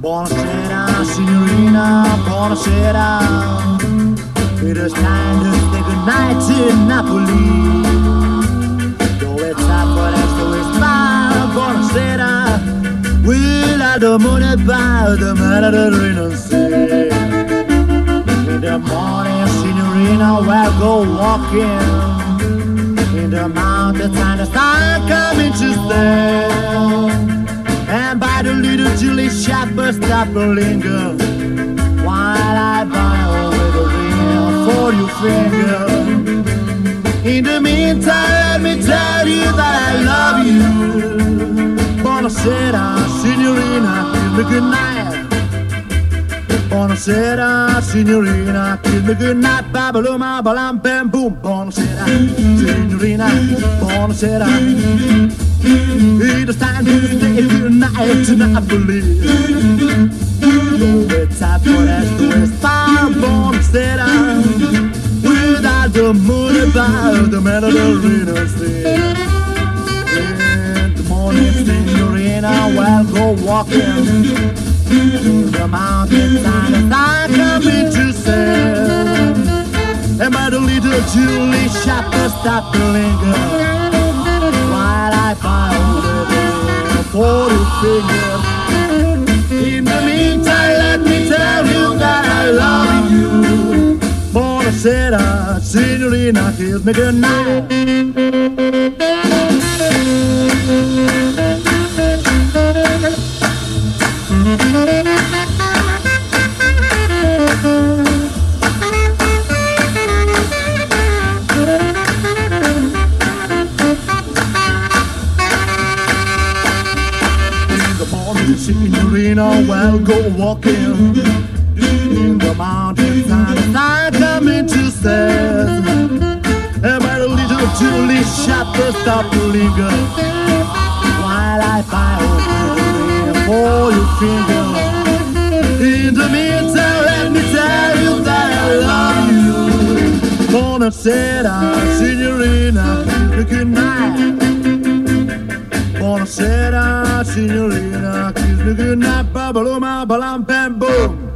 Buonasera signorina, buonasera. It is time to say goodnight to Napoli. Though it's but as though it's my Buonasera Without the money by the Mediterranean Sea signorina we'll go walking. In the mountains and the sun coming to stay and by the little Julie shopper stop and linger While I buy over the ring for your finger. In the meantime, let me tell you that I love you. Buonasera, signorina, good night Buonasera, signorina, kiss me good night Babaluma, balam, bam, boom. Buonasera, signorina, buonasera. It is time to stay tonight to Napoli. It's time for us to inspire born city without the moon about the Mediterranean Sea. In the morning, signorina, we'll go walking the mountains and I come into sail. And by the little Julie shopper stop to linger while I found it for your finger. In the meantime, let me tell you that I love you. Buonasera, signorina, kiss me goodnight. Signorina, we'll go walking in the mountains and I come into. And by the little Julie shop to stop to linger while I a for your finger. In the meantime, let me tell you that I love you. Buonasera, signorina, good night. Buonasera, signorina, kiss me good night, babaloma, balam, bam, boom.